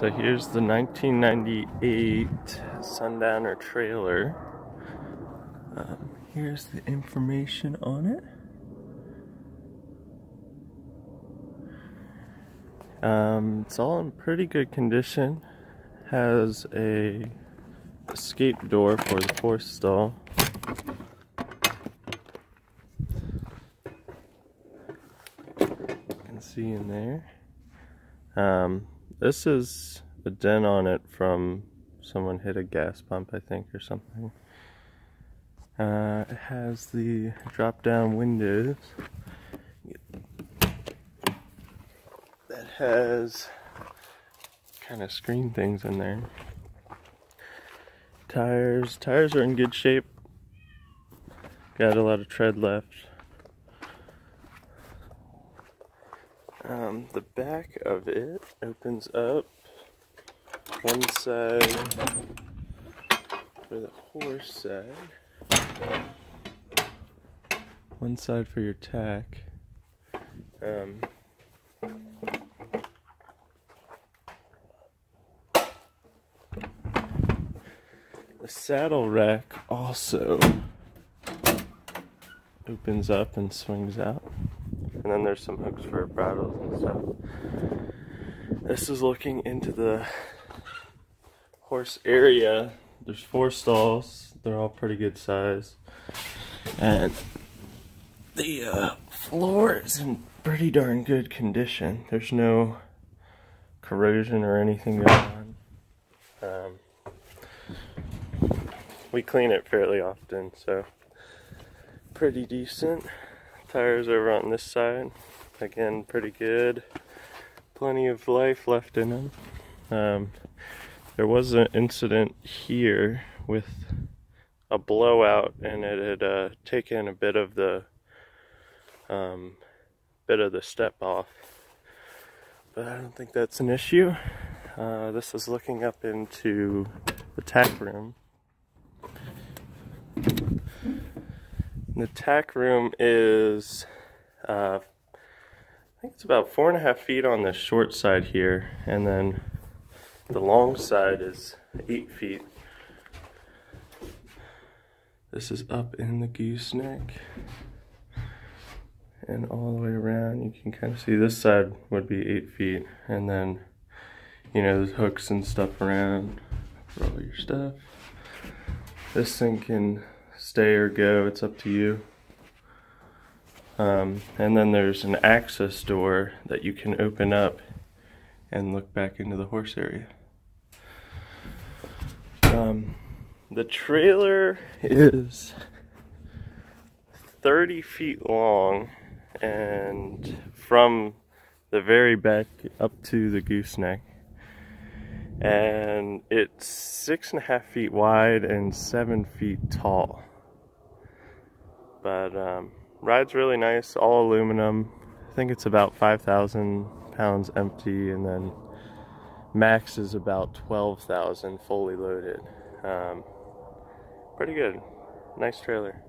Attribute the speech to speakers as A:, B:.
A: So here's the 1998 Sundowner trailer. Um, here's the information on it. Um, it's all in pretty good condition. Has a escape door for the horse stall. You can see in there. Um, this is a dent on it from someone hit a gas pump, I think, or something. Uh, it has the drop down windows that has kind of screen things in there. Tires, tires are in good shape. Got a lot of tread left. Um, the back of it opens up one side for the horse side, one side for your tack. Um, the saddle rack also opens up and swings out. And then there's some hooks for bridles and stuff. This is looking into the horse area. There's four stalls. They're all pretty good size. And the uh, floor is in pretty darn good condition. There's no corrosion or anything going on. Um, we clean it fairly often, so pretty decent. Tires over on this side, again, pretty good. Plenty of life left in them. Um, there was an incident here with a blowout, and it had uh, taken a bit of the um, bit of the step off. But I don't think that's an issue. Uh, this is looking up into the tack room. The tack room is, uh, I think it's about four and a half feet on the short side here, and then the long side is eight feet. This is up in the gooseneck. And all the way around, you can kind of see this side would be eight feet, and then, you know, there's hooks and stuff around for all your stuff. This thing can stay or go, it's up to you. Um, and then there's an access door that you can open up and look back into the horse area. Um, the trailer is 30 feet long and from the very back up to the gooseneck and it's six and a half feet wide and seven feet tall but um, ride's really nice all aluminum. I think it's about 5000 pounds empty and then max is about 12000 fully loaded. Um, pretty good. Nice trailer